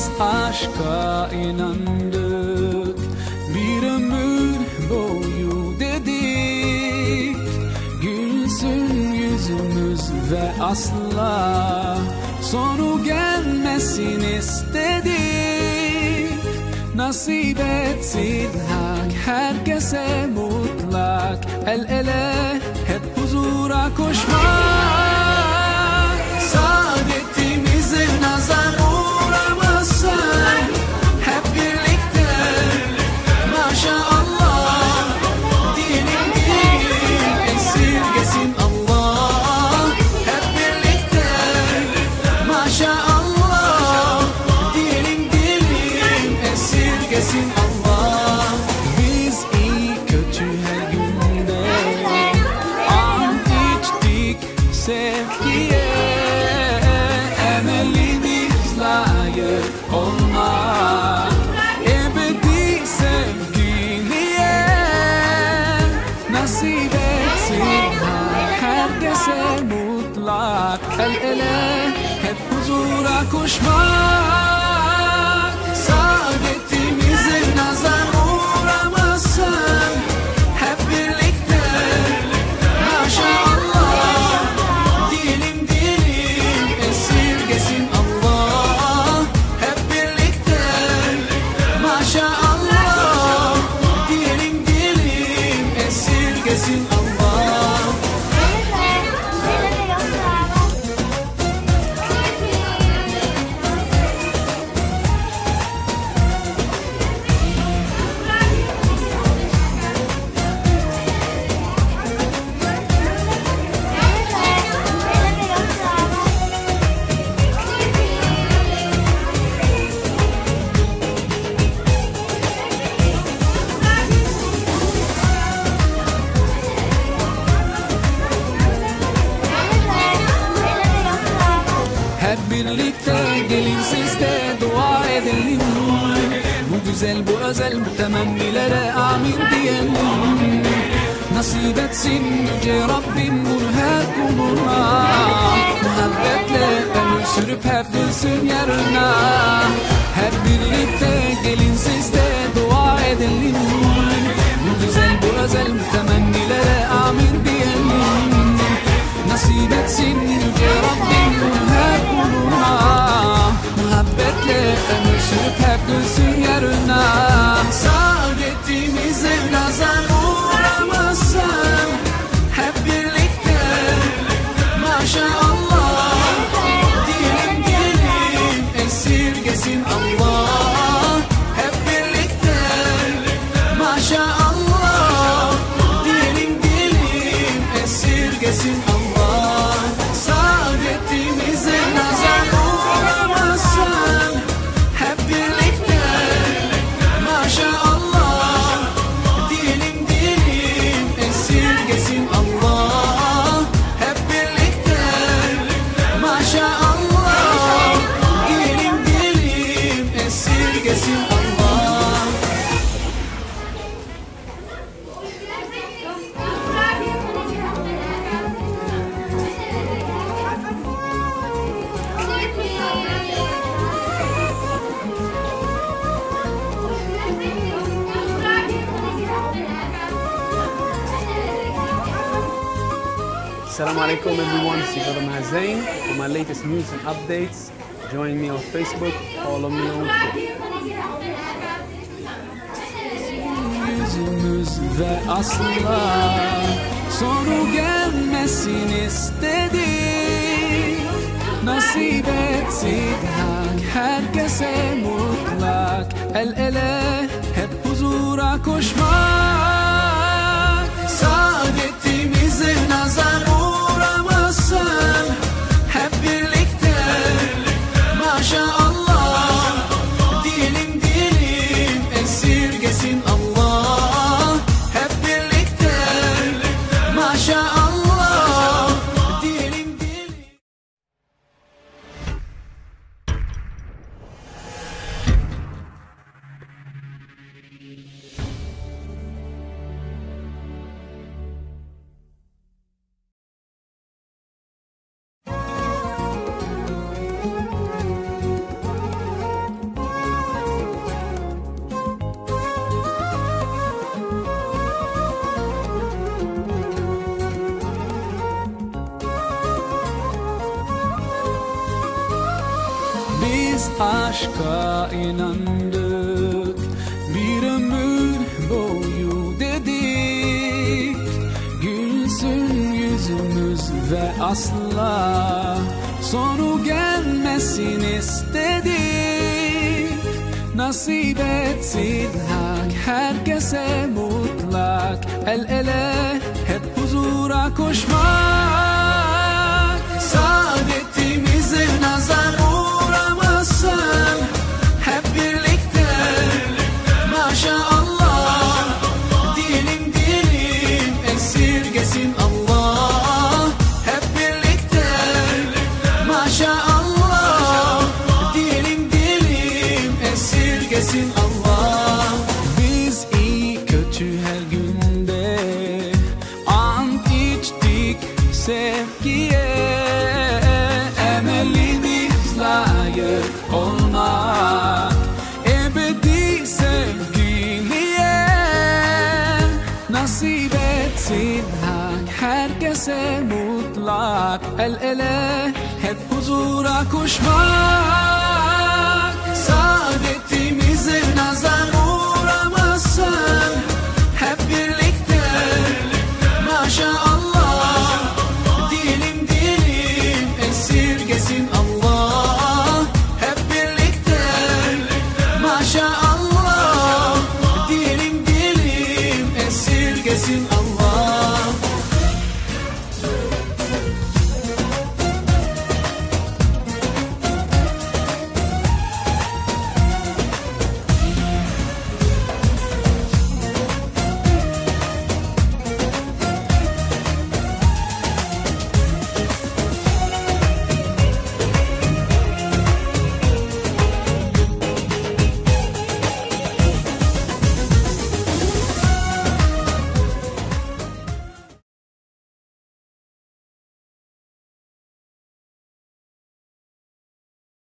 biz aşka inandık. Bir ömür boyu dedik Gülsün yüzümüz ve asla Sonu gelmesin istedik. Nasip etsin hak herkese mutlak El ele hep huzura koşmak sevgiye Emelimiz layık olmak Ebedi sevgiliye Nasip etsin. Herkese mutlak El ele hep huzura koşmak birlikte gelin siz de dua edelim. Bu güzel bu özel bu temennilere amin diyelim. Nasip etsin yüce Rabbim bunu her kuluna Muhabbetle ömür sürüp hep gülsün yarına Assalamu alaikum everyone, this is Brother Mazain. For my latest news and updates, join me on Facebook, follow me on Twitter. El ele hep huzura koşmak biz aşka inandık. Bir ömür boyu dedik. Gülsün yüzümüz ve asla Sonu gelmesin istedik. Nasip etsin hak herkese mutlak. El ele hep huzura koşmak esirgesin Allah. Biz iyi kötü her günde. Ant içtik sevgiye. Emelimiz layık olmak Ebedi sevgiliye. Nasip etsin hak herkese mutlak. El ele hep huzura koşmak